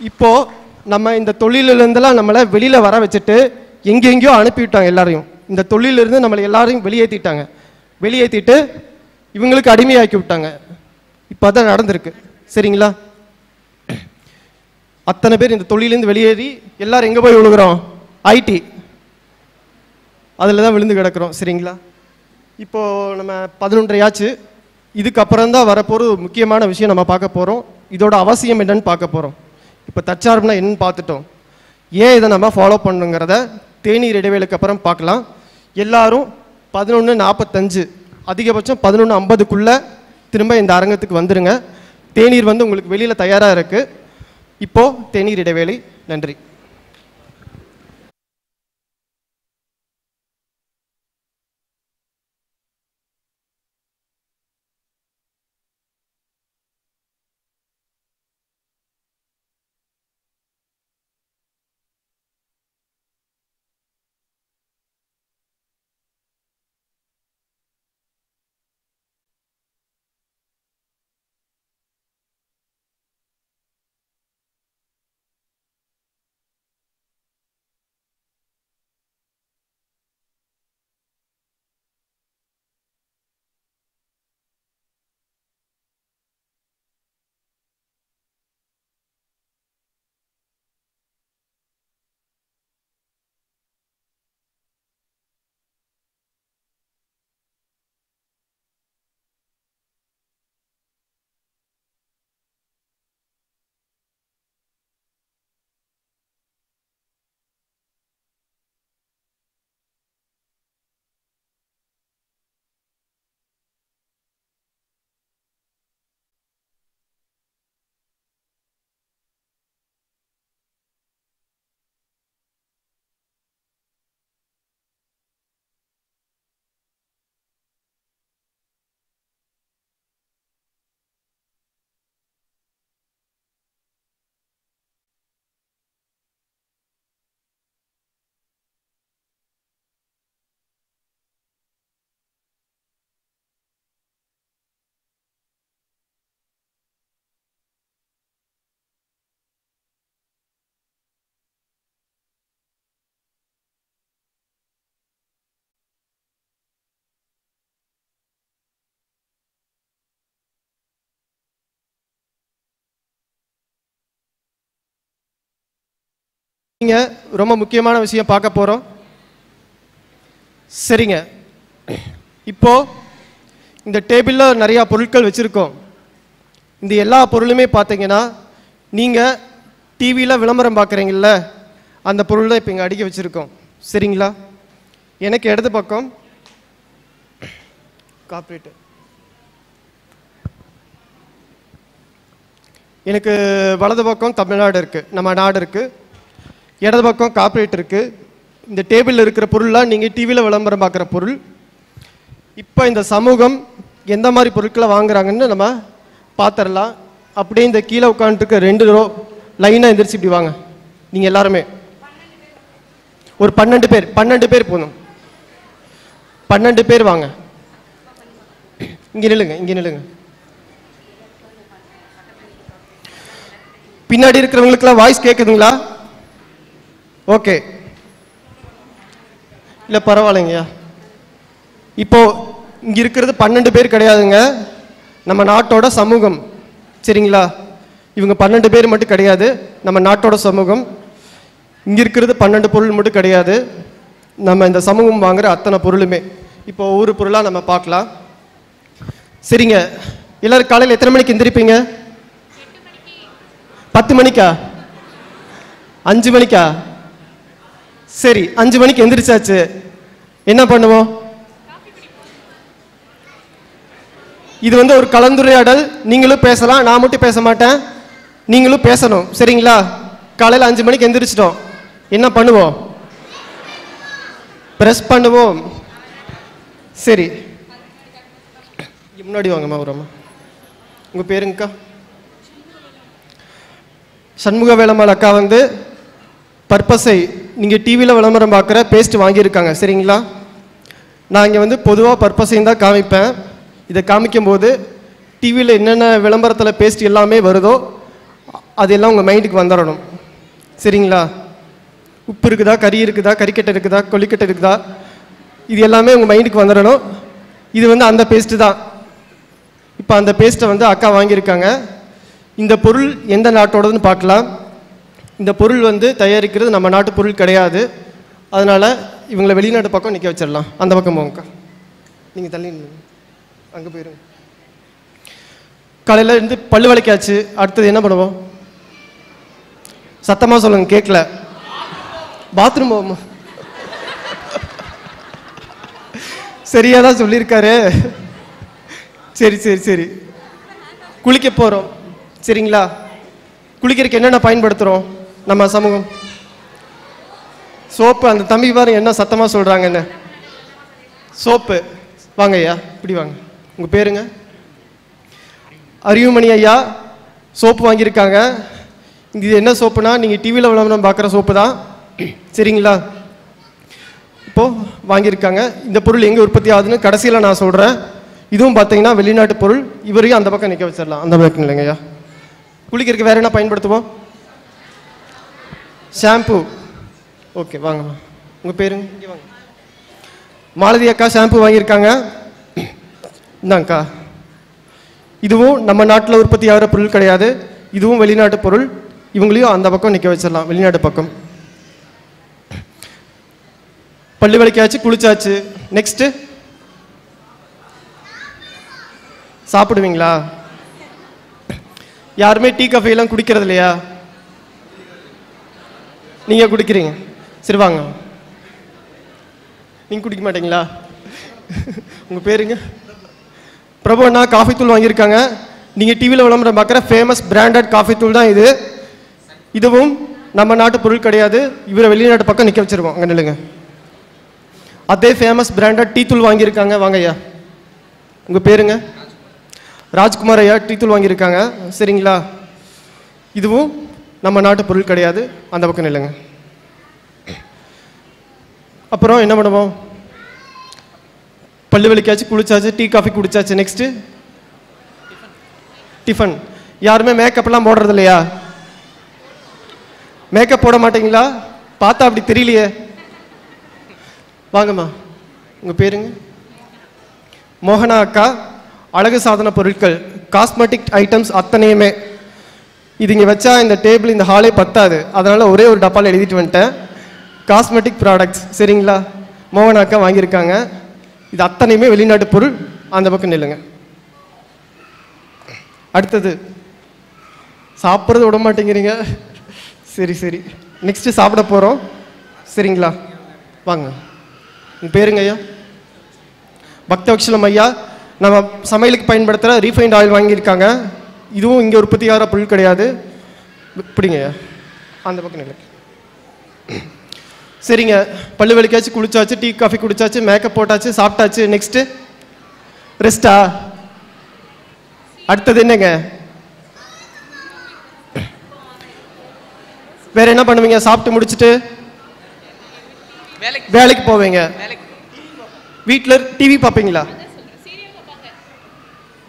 இப்போ நம்ம இந்த தொழிலிருந்தெல்லாம் நம்மளை வெளியில் வர வச்சுட்டு எங்கெங்கேயோ அனுப்பிவிட்டாங்க எல்லாரையும். இந்த தொழிலிருந்து நம்மளை எல்லாரையும் வெளியேற்றிட்டாங்க. வெளியேற்றிட்டு இவங்களுக்கு அடிமையாக்கி விட்டாங்க. இப்போ அதான் நடந்திருக்கு. சரிங்களா? அத்தனை பேர் இந்த தொழிலேருந்து வெளியேறி எல்லாரும் எங்கே போய் விழுகிறோம்? ஐடி அதில் தான் விழுந்து கிடக்குறோம். சரிங்களா? இப்போது நம்ம பதினொன்றையாச்சு. இதுக்கப்புறம் தான் வரப்போகிற ஒரு முக்கியமான விஷயம் நம்ம பார்க்க போகிறோம் இதோட அவசியம் என்னன்னு பார்க்க போகிறோம் இப்போ தற்சார்புனா என்னன்னு பார்த்துட்டோம். ஏன் இதை நம்ம ஃபாலோ பண்ணுங்கிறத தேநீர் இடைவேளுக்கு அப்புறம் பார்க்கலாம். எல்லாரும் பதினொன்று நாற்பத்தஞ்சு அதிகபட்சம் பதினொன்று ஐம்பதுக்குள்ளே திரும்ப இந்த அரங்கத்துக்கு வந்துடுங்க தேநீர் வந்து உங்களுக்கு வெளியில் தயாராக இருக்குது இப்போது தேநீர் இடைவேளை. நன்றி. நீங்க ரொம்ப முக்கியமான விஷயம் பார்க்க போறோம். சரிங்க. இப்போ இந்த டேபிளில் நிறையா பொருட்கள் வச்சுருக்கோம். இந்த எல்லா பொருளுமே பார்த்தீங்கன்னா நீங்கள் டிவியில் விளம்பரம் பார்க்குறீங்கள அந்த பொருள் தான் இப்போ இங்கே அடுக்கி வச்சுருக்கோம். சரிங்களா? எனக்கு இடது பக்கம் காப்பரேட்டு எனக்கு வலது பக்கம் தமிழ்நாடு இருக்குது நம்ம நாடு இருக்குது இடது பக்கம் கார்ப்பரேட் இருக்குது இந்த டேபிளில் இருக்கிற பொருள்லாம் நீங்கள் டிவியில் விளம்பரம் பார்க்குற பொருள். இப்போ இந்த சமூகம் எந்த மாதிரி பொருட்களை வாங்குறாங்கன்னு நம்ம பார்த்துடலாம் அப்படியே இந்த கீழே உட்காந்துருக்க ரெண்டு ரோ லைனாக எந்திரிச்சு இப்படி வாங்க. நீங்கள் எல்லாருமே. ஒரு பன்னெண்டு பேர் பன்னெண்டு பேர் போதும். பன்னெண்டு பேர் வாங்க. இங்கே நில்லுங்க இங்கே நில்லுங்க. பின்னாடி இருக்கிறவங்களுக்குலாம் வாய்ஸ் கேட்குதுங்களா ஓகே. இல்லை பரவாயில்லைங்கய்யா. இப்போ இங்கே இருக்கிறது பன்னெண்டு பேர் கிடையாதுங்க. நம்ம நாட்டோட சமூகம். சரிங்களா? இவங்க பன்னெண்டு பேர் மட்டும் கிடையாது. நம்ம நாட்டோட சமூகம். இங்கே இருக்கிறது பன்னெண்டு பொருள் மட்டும் கிடையாது. நம்ம இந்த சமூகம் வாங்குற அத்தனை பொருளுமே. இப்போ ஒவ்வொரு பொருளாக நம்ம பார்க்கலாம். சரிங்க. எல்லோரும் காலையில் எத்தனை மணிக்கு எந்திரிப்பீங்க? பத்து மணிக்கா? அஞ்சு மணிக்கா? சரி அஞ்சு மணிக்கு எந்திரிச்சாச்சு. என்ன பண்ணுவோம்? இது வந்து ஒரு கலந்துரையாடல். நீங்களும் பேசலாம் நான் மட்டும் பேச மாட்டேன். நீங்களும் பேசணும் சரிங்களா? காலையில் அஞ்சு மணிக்கு எந்திரிச்சிட்டோம். என்ன பண்ணுவோம்? ப்ரெஸ் பண்ணுவோம். சரி. முன்னாடி வாங்கம்மா ஒரு உங்கள் பேருங்கக்கா? சண்முக வேளம்மாள் அக்கா வந்து பர்பஸை நீங்கள் டிவியில் விளம்பரம் பார்க்குற பேஸ்ட் வாங்கியிருக்காங்க. சரிங்களா? நான் இங்கே வந்து பொதுவாக பர்பஸையும் தான் காமிப்பேன். இதை காமிக்கும்போது டிவியில் என்னென்ன விளம்பரத்தில் பேஸ்ட் எல்லாமே வருதோ அதெல்லாம் உங்கள் மைண்டுக்கு வந்துடணும். சரிங்களா? உப்பு இருக்குதா? கறி இருக்குதா? கறிக்கட்டை இருக்குதா? கொல்லிக்கட்டை இருக்குதா? இது எல்லாமே உங்கள் மைண்டுக்கு வந்துடணும். இது வந்து அந்த பேஸ்ட்டு தான். இப்போ அந்த பேஸ்ட்டை வந்து அக்கா வாங்கியிருக்காங்க. இந்த பொருள் எந்த நாட்டோடதுன்னு பார்க்கலாம். இந்த பொருள் வந்து தயாரிக்கிறது நம்ம நாட்டு பொருள் கிடையாது. அதனால் இவங்களை வெளிநாட்டு பக்கம் நிற்க வச்சிடலாம். அந்த பக்கம் போங்கக்கா. நீங்கள் தள்ளி அங்கே போயிருங்க. காலையில் இருந்து பல்லு விளக்காச்சு அடுத்தது என்ன பண்ணுவோம்? சத்தமாக சொல்லுங்க கேட்கல பாத்ரூம் போவோமா? சரியாக தான் சொல்லியிருக்காரு. சரி சரி சரி. குளிக்க போகிறோம் சரிங்களா? குளிக்கிறதுக்கு என்னென்ன பயன்படுத்துகிறோம் நம்ம சமூகம். சோப்பு அந்த தம்பி பாருங்க என்ன சத்தமாக சொல்கிறாங்க என்ன? சோப்பு. வாங்க ஐயா இப்படி வாங்க. உங்கள் பேருங்க? அறிவுமணி ஐயா சோப்பு வாங்கியிருக்காங்க. இது என்ன சோப்புனா நீங்கள் டிவியில் விளம்பரம் பார்க்குற சோப்பு தான். சரிங்களா? இப்போது வாங்கியிருக்காங்க. இந்த பொருள் எங்கே உற்பத்தி ஆகுதுன்னு கடைசியில் நான் சொல்கிறேன் இதுவும் பார்த்தீங்கன்னா வெளிநாட்டு பொருள். இவரையும் அந்த பக்கம் நிற்க வச்சிடலாம். அந்த பக்கம் இல்லைங்க ஐயா. குளிக்கிறதுக்கு வேறு என்ன பயன்படுத்துவோம்? ஷாம்பு ஓகே வாங்க உங்கள் பேருங்க? இங்கே வாங்க மாலதி அக்கா ஷாம்பு வாங்கியிருக்காங்க. இந்தாங்கக்கா. இதுவும் நம்ம நாட்டில் உற்பத்தி ஆகிற பொருள் கிடையாது. இதுவும் வெளிநாட்டு பொருள். இவங்களையும் அந்த பக்கம் நிற்க வச்சிடலாம். வெளிநாட்டு பக்கம். பள்ளி வலிக்காச்சு குளிச்சாச்சு. நெக்ஸ்ட்டு சாப்பிடுவீங்களா? யாருமே டீ காஃபியெல்லாம் குடிக்கிறது இல்லையா நீங்கள் குடிக்கிறீங்க. சரி வாங்க. நீங்கள் குடிக்க மாட்டீங்களா? உங்கள் பேருங்க? பிரபு அண்ணா காஃபி தூள் வாங்கியிருக்காங்க. நீங்கள் டிவியில் விளம்பரம் பார்க்குற ஃபேமஸ் பிராண்டட் காஃபி தூள் தான் இது. இதுவும் நம்ம நாட்டு பொருள் கிடையாது. இவரை வெளிநாட்டு பக்கம் நிற்க வச்சுருவோம். அங்கே நில்லுங்க. அதே ஃபேமஸ் பிராண்டட் டீ தூள் வாங்கியிருக்காங்க. வாங்க ஐயா. உங்கள் பேருங்க? ராஜ்குமார் ஐயா டீ தூள் வாங்கியிருக்காங்க. சரிங்களா? இதுவும் நம்ம நாட்டு பொருள் கிடையாது அந்த பக்கம் இல்லைங்க அப்புறம் என்ன பண்ணுவோம்? பல்லு வலிக்காச்சு குளிச்சாச்சு டீ காஃபி குடிச்சாச்சு நெக்ஸ்ட்டு டிஃபன் யாருமே மேக்கப்லாம் போடுறது இல்லையா? மேக்கப் போட மாட்டீங்களா? பார்த்தா அப்படி தெரியலையே. வாங்கம்மா உங்கள் பேருங்க? மோகனா அக்கா அழகு சாதன பொருட்கள் காஸ்மெட்டிக் ஐட்டம்ஸ் அத்தனையுமே. இது இங்கே வச்சா இந்த டேபிள் இந்த ஹாலே பத்தாது. அதனால் ஒரே ஒரு டப்பாவில் எழுதிட்டு வந்துட்டேன். காஸ்மெட்டிக் ப்ராடக்ட்ஸ் சரிங்களா? மோகனாக்கா வாங்கியிருக்காங்க. இது அத்தனையுமே வெளிநாட்டு பொருள். அந்த பக்கம் நில்லுங்க. அடுத்தது. சாப்பிட்றது விட மாட்டேங்கிறீங்க. சரி சரி. நெக்ஸ்ட்டு சாப்பிட போகிறோம் சரிங்களா? வாங்க. உங்கள் பேருங்க ஐயா? பக்தவக்ஷலம் ஐயா. நம்ம சமையலுக்கு பயன்படுத்துகிற ரீஃபைண்ட் ஆயில் வாங்கியிருக்காங்க. இதுவும் இங்கே உற்பத்தி ஆகிற பொருள் கிடையாது. பிடிங்க அந்த பக்கம் நிலை சரிங்க. பல்லு வலிக்காச்சு குளிச்சாச்சு டீ காஃபி குடிச்சாச்சு மேக்கப் போட்டாச்சு சாப்பிட்டாச்சு நெக்ஸ்ட்டு ரெஸ்டா அடுத்தது என்னங்க? வேற என்ன பண்ணுவீங்க? சாப்பிட்டு முடிச்சுட்டு வேலைக்கு போவீங்க. வீட்டில் டிவி பார்ப்பீங்களா?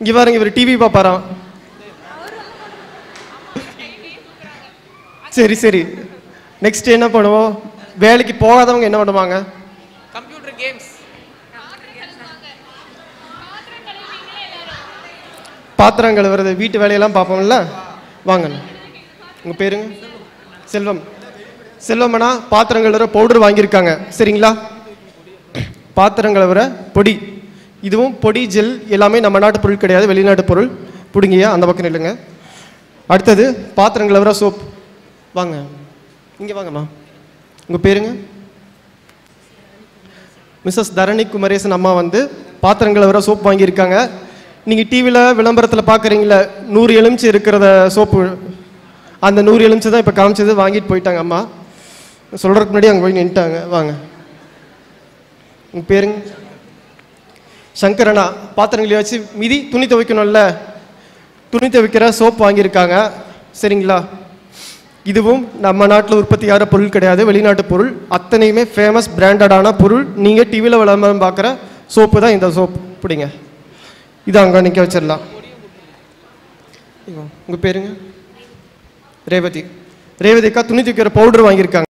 இங்கே பாருங்க இவர் டிவி பார்ப்பாராம். சரி சரி. நெக்ஸ்ட் என்ன பண்ணுவோம்? வேலைக்கு போகாதவங்க என்ன பண்ணுவாங்க? கம்ப்யூட்டர் கேம்ஸ் பாத்திரம் கழுவுறது வீட்டு வேலையெல்லாம் பார்ப்போம்ல? வாங்க. உங்கள் பேருங்க? செல்வம். செல்வம்னா பாத்திரம் கழுவுற பவுடர் வாங்கியிருக்காங்க. சரிங்களா? பாத்திரம் கழுவுற பொடி. இதுவும் பொடி ஜெல் எல்லாமே நம்ம நாட்டு பொருள் கிடையாது. வெளிநாட்டு பொருள். பிடுங்கியா? அந்த பக்கம் நில்லுங்க. அடுத்தது பாத்திரம் கழுவுற சோப். வாங்க. இங்கே வாங்கம்மா. உங்கள் பேருங்க? மிஸ்ஸஸ் தரணி குமரேசன் அம்மா வந்து பாத்திரங்களை வர சோப் வாங்கியிருக்காங்க. நீங்கள் டிவியில் விளம்பரத்தில் பார்க்குறீங்கள நூறு எலுமிச்சு இருக்கிறத சோப்பு அந்த நூறு எலுமிச்சு தான் இப்போ காமிச்சது வாங்கிட்டு போயிட்டாங்க அம்மா. சொல்கிறதுக்கு முன்னாடி அங்கே போய் நின்ட்டாங்க வாங்க. உங்கள் பேருங்க? சங்கரனா பாத்திரங்களை வச்சு மிதி துணி துவைக்கணும்ல. துணி துவைக்கிற சோப் வாங்கியிருக்காங்க. சரிங்களா? இதுவும் நம்ம நாட்டில் உற்பத்தியாகிற பொருள் கிடையாது. வெளிநாட்டு பொருள். அத்தனையுமே ஃபேமஸ் பிராண்டடான பொருள். நீங்கள் டிவியில் விளம்பரம் பார்க்குற சோப்பு தான் இந்த சோப் பிடிங்க. இது அங்கே நிற்க வச்சிடலாம். உங்கள் பேருங்க? ரேவதி. ரேவதிக்கா துணி தூக்கிற பவுடர் வாங்கியிருக்காங்க.